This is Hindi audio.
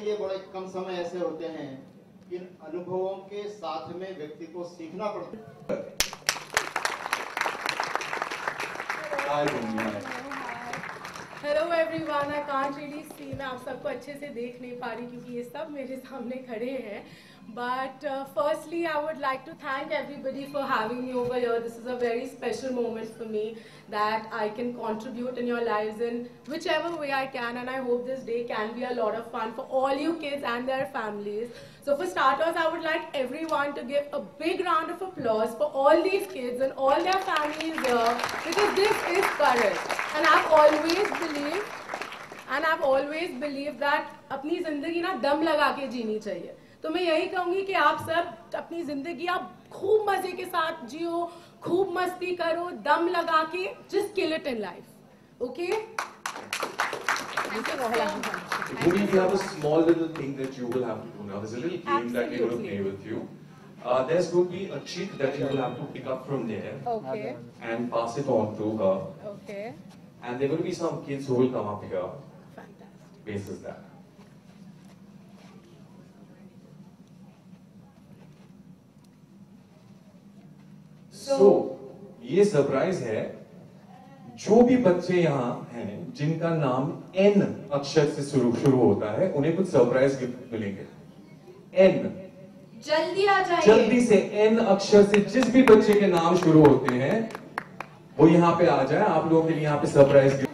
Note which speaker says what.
Speaker 1: शायद कम समय ऐसे होते हैं इन अनुभवों के साथ में व्यक्ति को सीखना पड़ता है.
Speaker 2: Hello everyone I can't really see मैं आप सबको अच्छे से देख नहीं पा रही क्योंकि ये सब मेरे सामने खड़े हैं। But firstly I would like to thank everybody for having me over your this is a very special moment for me that I can contribute in your live in whichever way I can and I hope this day can be a lot of fun for all you kids and their families so for starters I would like everyone to give a big round of a for all these kids and all their families because this is correct and I've always believed and I've always believed that अपनी ज़िंदगी ना दम लगा के जीनी चाहिए तो मैं यही कहूँगी कि आप सब अपनी ज़िंदगी आप खूब मज़े के साथ जियो खूब मस्ती करो दम लगा के just kill it in life okay
Speaker 3: Bhumi, you have a small little thing that you will have to do now. There's a little game Absolutely. that we're going to play with you. Uh, there's going to be a chick that you will have to pick up from there
Speaker 2: okay
Speaker 3: and pass it on to her.
Speaker 2: Okay
Speaker 3: And there to be some kids who will come up here,
Speaker 2: fantastic
Speaker 3: basis that. So, ये सरप्राइज़ है जो भी बच्चे यहाँ हैं जिनका नाम एन अक्षर से शुरू शुरू होता है उन्हें कुछ सरप्राइज़ गिफ्ट मिलेंगे। एन
Speaker 2: जल्दी आ जाइए।
Speaker 3: जल्दी से एन अक्षर से जिस भी बच्चे के नाम शुरू होते हैं वो यहाँ पे आ जाए आप लोगों के लिए यहाँ पे सरप्राइज़